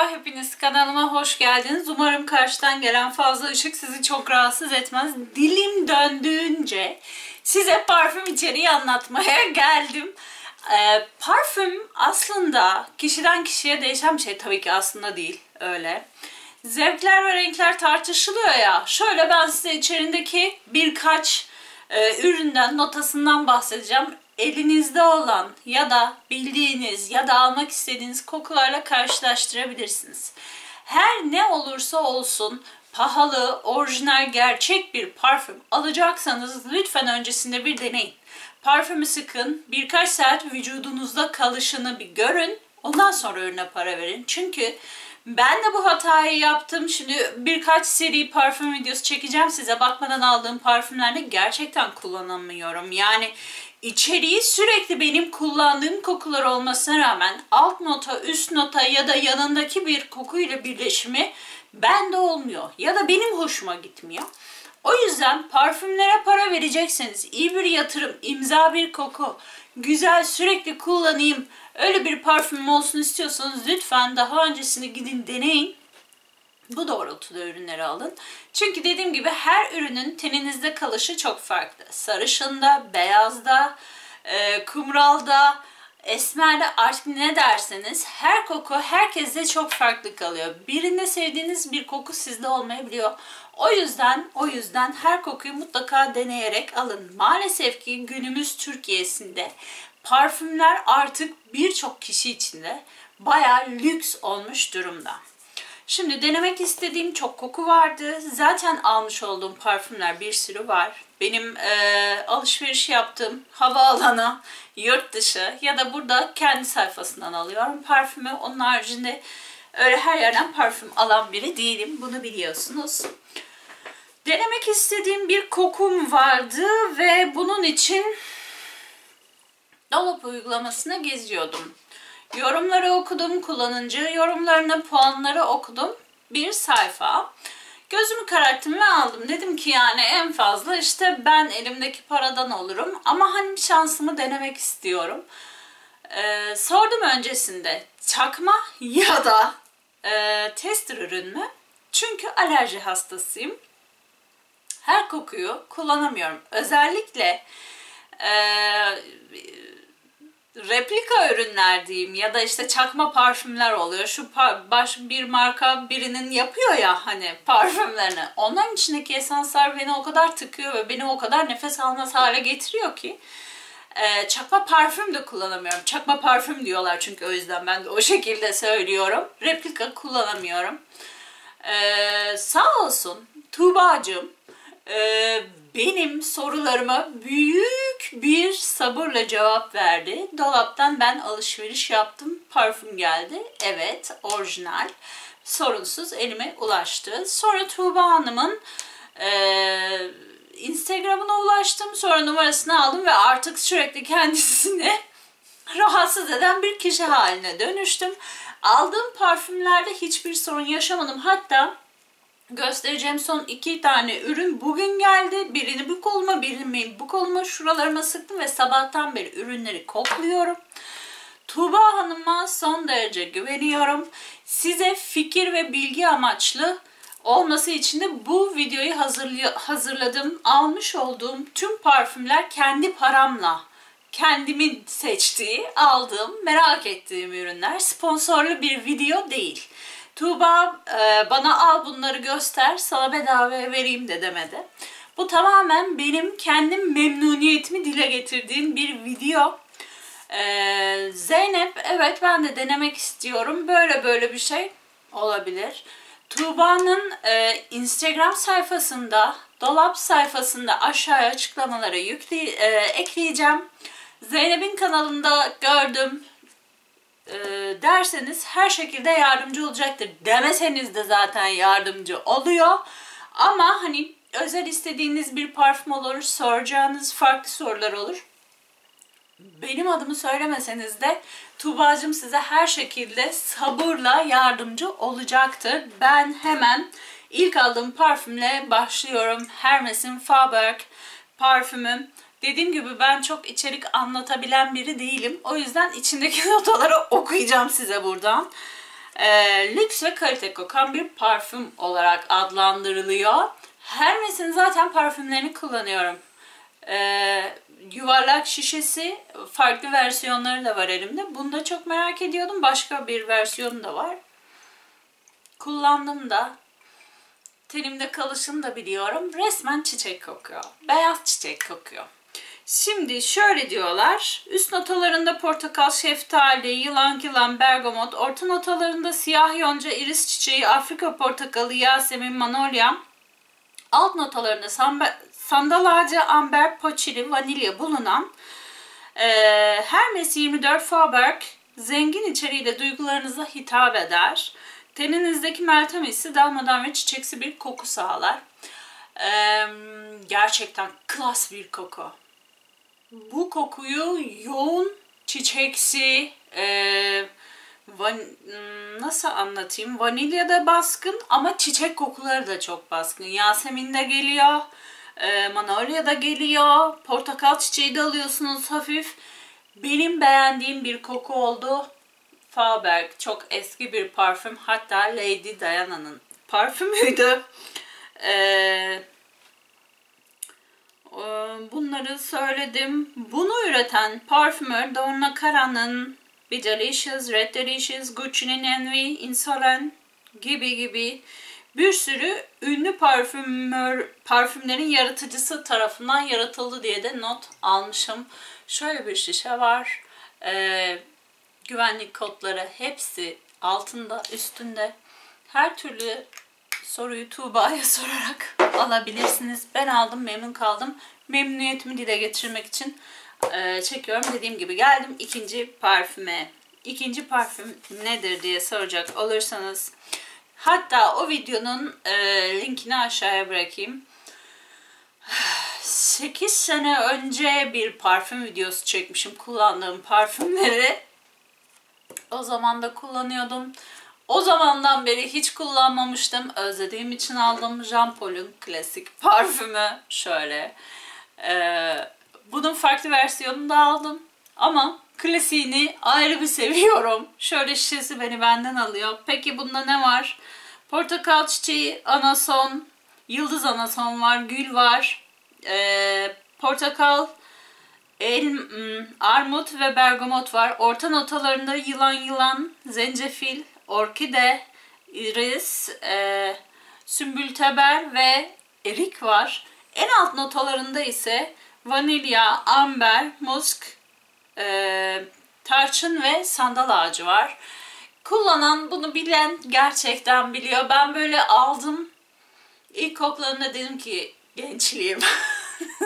Merhaba hepiniz kanalıma hoş geldiniz. Umarım karşıdan gelen fazla ışık sizi çok rahatsız etmez. Dilim döndüğünce size parfüm içeriği anlatmaya geldim. Ee, parfüm aslında kişiden kişiye değişen bir şey tabii ki aslında değil öyle. Zevkler ve renkler tartışılıyor ya. Şöyle ben size içerindeki birkaç e, üründen, notasından bahsedeceğim elinizde olan ya da bildiğiniz ya da almak istediğiniz kokularla karşılaştırabilirsiniz. Her ne olursa olsun pahalı, orijinal, gerçek bir parfüm alacaksanız lütfen öncesinde bir deneyin. Parfümü sıkın, birkaç saat vücudunuzda kalışını bir görün, ondan sonra ürüne para verin. Çünkü ben de bu hatayı yaptım. Şimdi birkaç seri parfüm videosu çekeceğim size. Bakmadan aldığım parfümlerde gerçekten kullanamıyorum. Yani içeriği sürekli benim kullandığım kokular olmasına rağmen alt nota, üst nota ya da yanındaki bir kokuyla birleşimi bende olmuyor. Ya da benim hoşuma gitmiyor. O yüzden parfümlere para verecekseniz iyi bir yatırım, imza bir koku, güzel sürekli kullanayım, öyle bir parfüm olsun istiyorsanız lütfen daha öncesinde gidin deneyin. Bu doğrultuda ürünleri alın. Çünkü dediğim gibi her ürünün teninizde kalışı çok farklı. Sarışında, beyazda, e, kumralda, esmerde artık ne derseniz her koku herkeste çok farklı kalıyor. Birinde sevdiğiniz bir koku sizde olmayabiliyor. O yüzden o yüzden her kokuyu mutlaka deneyerek alın. Maalesef ki günümüz Türkiye'sinde parfümler artık birçok kişi içinde bayağı lüks olmuş durumda. Şimdi denemek istediğim çok koku vardı. Zaten almış olduğum parfümler bir sürü var. Benim e, alışveriş yaptığım havaalanı, yurt dışı ya da burada kendi sayfasından alıyorum parfümü. Onun haricinde öyle her yerden parfüm alan biri değilim. Bunu biliyorsunuz. Denemek istediğim bir kokum vardı ve bunun için Dolap uygulamasına geziyordum. Yorumları okudum, kullanıcı yorumlarını, puanları okudum. Bir sayfa. Gözümü kararttım ve aldım. Dedim ki yani en fazla işte ben elimdeki paradan olurum. Ama hani şansımı denemek istiyorum. Ee, sordum öncesinde çakma ya da e, tester ürün mü? Çünkü alerji hastasıyım. Her kokuyu kullanamıyorum. Özellikle e, replika ürünler diyeyim ya da işte çakma parfümler oluyor. Şu par baş bir marka birinin yapıyor ya hani parfümlerini. Onların içindeki esanslar beni o kadar tıkıyor ve beni o kadar nefes almaz hale getiriyor ki e, çakma parfüm de kullanamıyorum. Çakma parfüm diyorlar çünkü o yüzden ben de o şekilde söylüyorum. Replika kullanamıyorum. E, sağ olsun Tuğba'cığım e, benim sorularıma büyük bir sabırla cevap verdi. Dolaptan ben alışveriş yaptım. Parfüm geldi. Evet, orijinal. Sorunsuz elime ulaştı. Sonra Tuğba Hanım'ın e, Instagram'ına ulaştım. Sonra numarasını aldım ve artık sürekli kendisini rahatsız eden bir kişi haline dönüştüm. Aldığım parfümlerde hiçbir sorun yaşamadım. Hatta göstereceğim son iki tane ürün bugün geldi. Birini bu koluma, birini bu koluma şuralarıma sıktım ve sabahtan beri ürünleri kokluyorum. Tuğba Hanım'a son derece güveniyorum. Size fikir ve bilgi amaçlı olması için de bu videoyu hazırladım. Almış olduğum tüm parfümler kendi paramla kendimin seçtiği, aldığım, merak ettiğim ürünler. Sponsorlu bir video değil. Tuğba e, bana al bunları göster sana bedava vereyim de demedi. Bu tamamen benim kendim memnuniyetimi dile getirdiğim bir video. Ee, Zeynep evet ben de denemek istiyorum. Böyle böyle bir şey olabilir. Tuğba'nın e, Instagram sayfasında, dolap sayfasında aşağıya açıklamalara yükle, e, ekleyeceğim. Zeynep'in kanalında gördüm, e, derseniz her şekilde yardımcı olacaktır. Demeseniz de zaten yardımcı oluyor. Ama hani özel istediğiniz bir parfüm olur, soracağınız farklı sorular olur. Benim adımı söylemeseniz de Tuğba'cığım size her şekilde sabırla yardımcı olacaktır. Ben hemen ilk aldığım parfümle başlıyorum. Hermes'in Faberg parfümüm. Dediğim gibi ben çok içerik anlatabilen biri değilim. O yüzden içindeki notaları okuyacağım size buradan. e, lüks ve kalite kokan bir parfüm olarak adlandırılıyor. Hermes'in zaten parfümlerini kullanıyorum. E, yuvarlak şişesi farklı versiyonları da var elimde. Bunu da çok merak ediyordum. Başka bir versiyonu da var. Kullandım da. Tenimde kalışını da biliyorum. Resmen çiçek kokuyor. Beyaz çiçek kokuyor. Şimdi şöyle diyorlar. Üst notalarında portakal, şeftali, yılan yılan, bergamot. Orta notalarında siyah yonca, iris çiçeği, Afrika portakalı, yasemin, manolya. Alt notalarında sandal ağacı, amber, poçili, vanilya bulunan e, Hermes 24 Faberg zengin içeriğiyle duygularınıza hitap eder. Teninizdeki meltem hissi dalmadan ve çiçeksi bir koku sağlar. Ee, gerçekten klas bir koku. Bu kokuyu yoğun, çiçeksi, e, van, nasıl anlatayım? Vanilya da baskın ama çiçek kokuları da çok baskın. Yasemin de geliyor, e, manolya da geliyor, portakal çiçeği de alıyorsunuz hafif. Benim beğendiğim bir koku oldu. Faberg çok eski bir parfüm. Hatta Lady Diana'nın parfümüydü. Ee, e, bunları söyledim. Bunu üreten parfümör Donna Karan'ın Be Delicious, Red Delicious, Gucci'nin Envy, Insolent gibi gibi bir sürü ünlü parfümör, parfümlerin yaratıcısı tarafından yaratıldı diye de not almışım. Şöyle bir şişe var. Ee, güvenlik kodları hepsi altında, üstünde. Her türlü soruyu Tuğba'ya sorarak alabilirsiniz. Ben aldım, memnun kaldım. Memnuniyetimi dile getirmek için e, çekiyorum. Dediğim gibi geldim ikinci parfüme. İkinci parfüm nedir diye soracak olursanız hatta o videonun e, linkini aşağıya bırakayım. 8 sene önce bir parfüm videosu çekmişim kullandığım parfümleri. O zaman da kullanıyordum. O zamandan beri hiç kullanmamıştım. Özlediğim için aldım. Jean Paul'un klasik parfümü. Şöyle. Ee, bunun farklı versiyonunu da aldım. Ama klasiğini ayrı bir seviyorum. Şöyle şişesi beni benden alıyor. Peki bunda ne var? Portakal çiçeği, anason, yıldız anason var, gül var. Ee, portakal, el, hmm, armut ve bergamot var. Orta notalarında yılan yılan, zencefil, orkide, iris, e, sümbülteber ve erik var. En alt notalarında ise vanilya, amber, musk, e, tarçın ve sandal ağacı var. Kullanan bunu bilen gerçekten biliyor. Ben böyle aldım. İlk koklarında dedim ki gençliğim.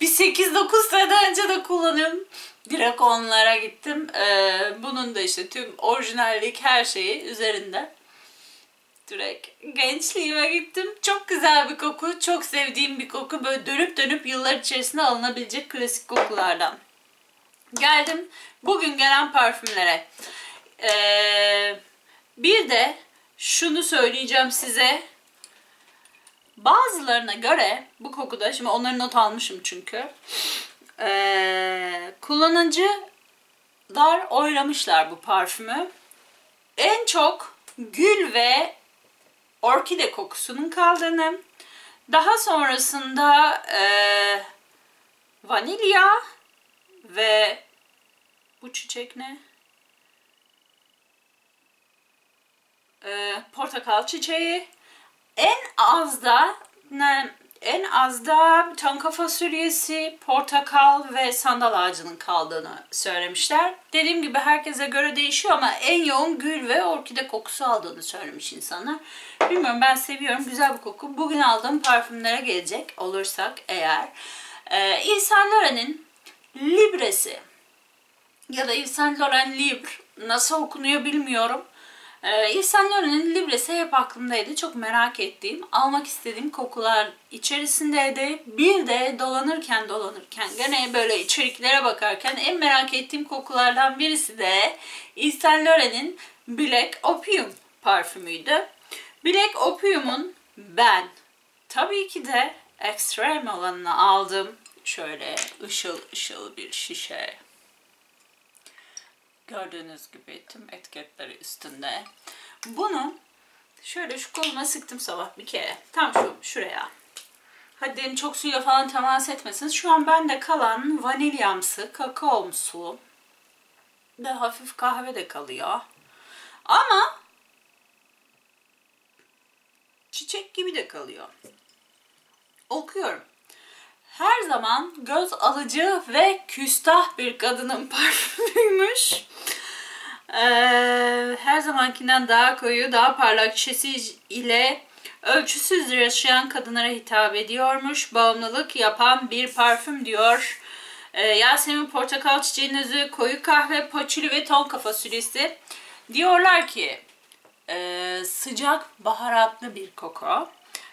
bir 8-9 sene önce de kullanıyorum. Direkt onlara gittim. Ee, bunun da işte tüm orijinallik her şeyi üzerinde. Direkt gençliğime gittim. Çok güzel bir koku. Çok sevdiğim bir koku. Böyle dönüp dönüp yıllar içerisinde alınabilecek klasik kokulardan. Geldim bugün gelen parfümlere. Ee, bir de şunu söyleyeceğim size. Bazılarına göre bu kokuda, şimdi onları not almışım çünkü. Ee, kullanıcılar oylamışlar bu parfümü. En çok gül ve orkide kokusunun kaldığını, daha sonrasında e, vanilya ve bu çiçek ne? E, portakal çiçeği. En az da ne, en az da tonka fasulyesi, portakal ve sandal ağacının kaldığını söylemişler. Dediğim gibi herkese göre değişiyor ama en yoğun gül ve orkide kokusu aldığını söylemiş insanlar. Bilmiyorum ben seviyorum. Güzel bir koku. Bugün aldığım parfümlere gelecek olursak eğer. Ee, Yves Saint Laurent'in Libre'si ya da Yves Saint Laurent Libre nasıl okunuyor bilmiyorum. Ee, Yves Saint Laurent'in Libre'si hep aklımdaydı. Çok merak ettiğim, almak istediğim kokular içerisindeydi. Bir de dolanırken dolanırken gene böyle içeriklere bakarken en merak ettiğim kokulardan birisi de Yves Saint Laurent'in Black Opium parfümüydü. Black Opium'un ben tabii ki de ekstrem olanını aldım. Şöyle ışıl ışıl bir şişe. Gördüğünüz gibi tüm etiketleri üstünde. Bunu şöyle şu koluma sıktım sabah bir kere. Tam şu şuraya. Hadi çok suyla falan temas etmesin. Şu an bende kalan vanilyamsı, kakaomsu ve hafif kahve de kalıyor. Ama çiçek gibi de kalıyor. Okuyorum. Her zaman göz alıcı ve küstah bir kadının parfümüymüş. Ee, her zamankinden daha koyu, daha parlak şişesi ile ölçüsüz yaşayan kadınlara hitap ediyormuş. Bağımlılık yapan bir parfüm diyor. Ee, Yasemin portakal çiçeğin özü, koyu kahve, poçili ve ton fasulyesi. Diyorlar ki e, sıcak baharatlı bir koku.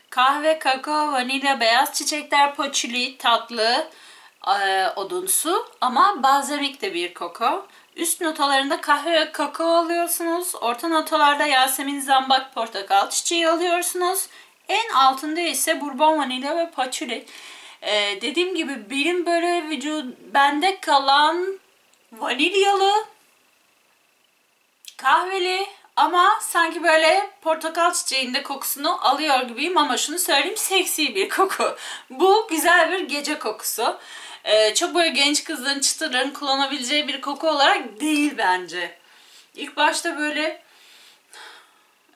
Kahve, kakao, vanilya, beyaz çiçekler, poçili, tatlı, e, odunsu ama balzamik de bir koku. Üst notalarında kahve ve kakao alıyorsunuz. Orta notalarda Yasemin zambak portakal çiçeği alıyorsunuz. En altında ise bourbon vanilya ve patchouli. Ee, dediğim gibi benim böyle vücut bende kalan vanilyalı, kahveli ama sanki böyle portakal çiçeğinde kokusunu alıyor gibiyim ama şunu söyleyeyim seksi bir koku. Bu güzel bir gece kokusu. Ee, çok böyle genç kızların çıtırların kullanabileceği bir koku olarak değil bence. İlk başta böyle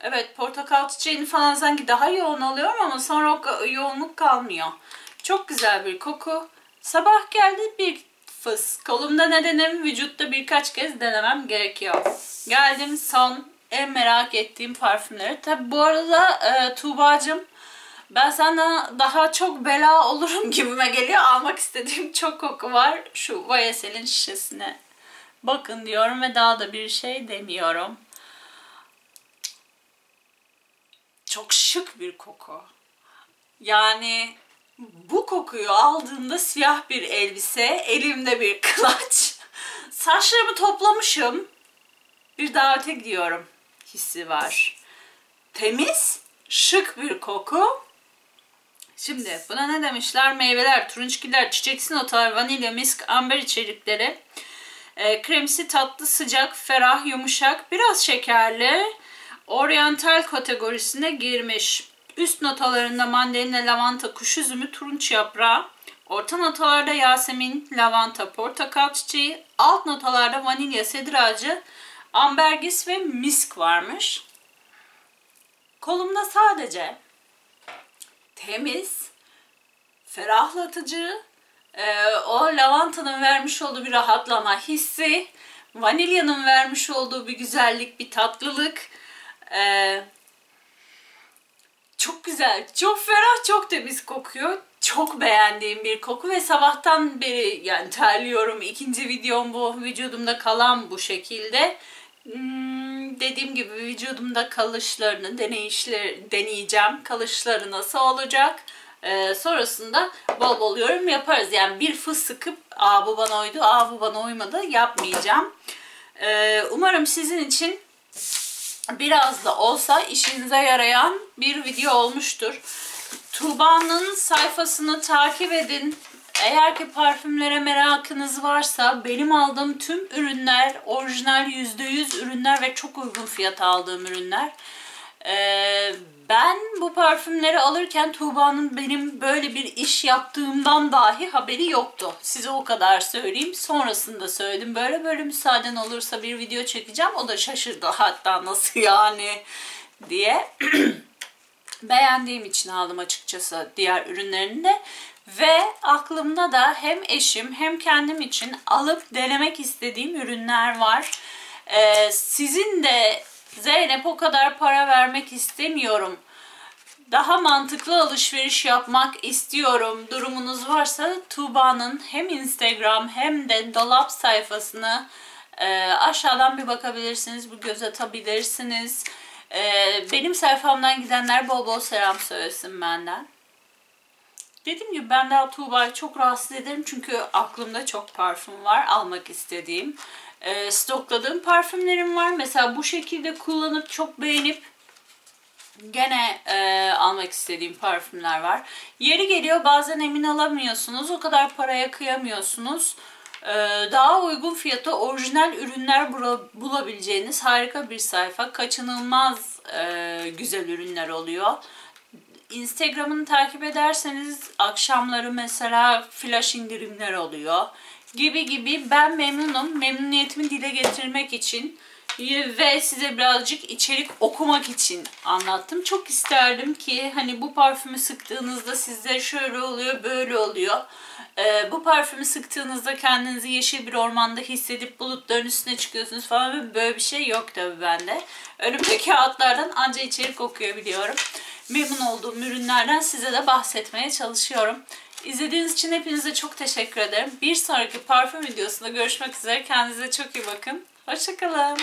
evet portakal çiçeğini falan sanki daha yoğun alıyorum ama sonra o yoğunluk kalmıyor. Çok güzel bir koku. Sabah geldi bir fıs. Kolumda ne denem, vücutta birkaç kez denemem gerekiyor. Geldim son en merak ettiğim parfümleri. Tabi bu arada e, Tuğba'cığım ben senden daha çok bela olurum gibime geliyor. Almak istediğim çok koku var. Şu YSL'in şişesine bakın diyorum ve daha da bir şey demiyorum. Çok şık bir koku. Yani bu kokuyu aldığımda siyah bir elbise, elimde bir kılaç. Saçlarımı toplamışım. Bir davete gidiyorum hissi var. Temiz, şık bir koku Şimdi buna ne demişler? Meyveler, turunçgiller, çiçeksi notalar, vanilya, misk, amber içerikleri. E, kremsi, tatlı, sıcak, ferah, yumuşak, biraz şekerli. Oriental kategorisine girmiş. Üst notalarında mandalina, lavanta, kuş üzümü, turunç yaprağı. Orta notalarda yasemin, lavanta, portakal çiçeği. Alt notalarda vanilya, sedir ağacı, ambergis ve misk varmış. Kolumda sadece temiz, ferahlatıcı, e, o lavantanın vermiş olduğu bir rahatlama hissi, vanilyanın vermiş olduğu bir güzellik, bir tatlılık. E, çok güzel, çok ferah, çok temiz kokuyor. Çok beğendiğim bir koku ve sabahtan beri yani terliyorum. İkinci videom bu. Vücudumda kalan bu şekilde. Hmm, dediğim gibi vücudumda kalışlarını deneyişler, deneyeceğim. Kalışları nasıl olacak? Ee, sonrasında bol bol yorum yaparız. Yani bir fıs sıkıp aa bu bana uydu, aa bu bana uymadı yapmayacağım. Ee, umarım sizin için biraz da olsa işinize yarayan bir video olmuştur. Tuğba'nın sayfasını takip edin. Eğer ki parfümlere merakınız varsa benim aldığım tüm ürünler orijinal %100 ürünler ve çok uygun fiyata aldığım ürünler. Ee, ben bu parfümleri alırken Tuğba'nın benim böyle bir iş yaptığımdan dahi haberi yoktu. Size o kadar söyleyeyim. Sonrasında söyledim. Böyle böyle müsaaden olursa bir video çekeceğim. O da şaşırdı hatta nasıl yani diye. Beğendiğim için aldım açıkçası diğer ürünlerini de. Ve aklımda da hem eşim hem kendim için alıp denemek istediğim ürünler var. Ee, sizin de Zeynep o kadar para vermek istemiyorum. Daha mantıklı alışveriş yapmak istiyorum. Durumunuz varsa Tuğba'nın hem Instagram hem de dolap sayfasını e, aşağıdan bir bakabilirsiniz. Bir göz atabilirsiniz. E, benim sayfamdan gidenler bol bol selam söylesin benden. Dediğim gibi ben daha Tuğba'yı çok rahatsız ederim çünkü aklımda çok parfüm var almak istediğim. E, stokladığım parfümlerim var. Mesela bu şekilde kullanıp çok beğenip gene e, almak istediğim parfümler var. Yeri geliyor bazen emin olamıyorsunuz. O kadar paraya kıyamıyorsunuz. Ee, daha uygun fiyata orijinal ürünler bulabileceğiniz harika bir sayfa. Kaçınılmaz e, güzel ürünler oluyor. Instagram'ını takip ederseniz akşamları mesela flash indirimler oluyor. Gibi gibi ben memnunum. Memnuniyetimi dile getirmek için ve size birazcık içerik okumak için anlattım. Çok isterdim ki hani bu parfümü sıktığınızda sizde şöyle oluyor, böyle oluyor. Ee, bu parfümü sıktığınızda kendinizi yeşil bir ormanda hissedip bulutların üstüne çıkıyorsunuz falan böyle bir şey yok tabii bende. Önümde kağıtlardan anca içerik okuyabiliyorum. Memnun olduğum ürünlerden size de bahsetmeye çalışıyorum. İzlediğiniz için hepinize çok teşekkür ederim. Bir sonraki parfüm videosunda görüşmek üzere. Kendinize çok iyi bakın. Hoşçakalın.